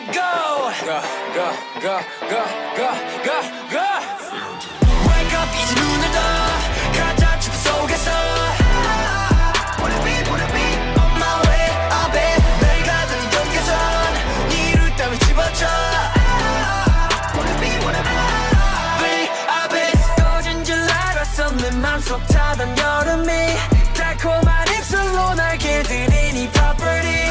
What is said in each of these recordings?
go, go, go, go, go, go, go. Wake up 이제 눈을 떠 가장 춤 속에서 Wanna be wanna be on my way up it 날 가두는 경계선 네 이룰 따위 집어쳐 Wanna be wanna be Way up it 꺼진 줄 알았어 내 맘속 타던 여름이 달콤한 입술로 날 길들이니 property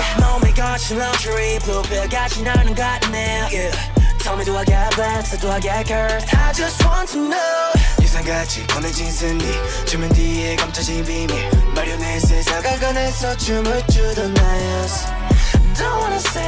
몸이 거친 luxury 불필같이 나는 같네 yeah. Tell me do I get blessed or do I get cursed I just want to know 예상같이 꺼내진 승리 주문 뒤에 감춰진 비밀 마련해 세상을 꺼내서 춤을 추던 나였어 Don't wanna say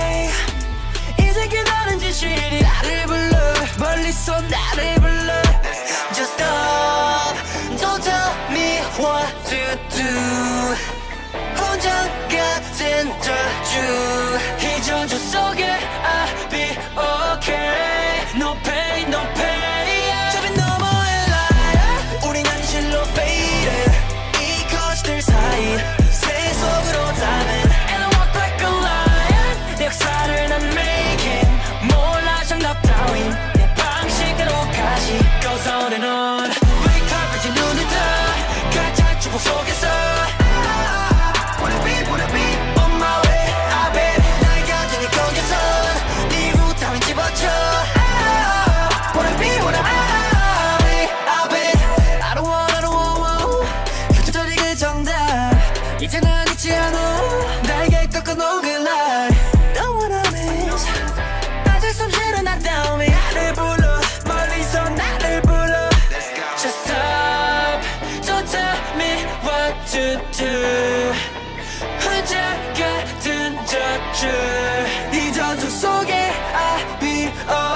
가 것들 혼자 같은 저주 이 저주 속에 I belong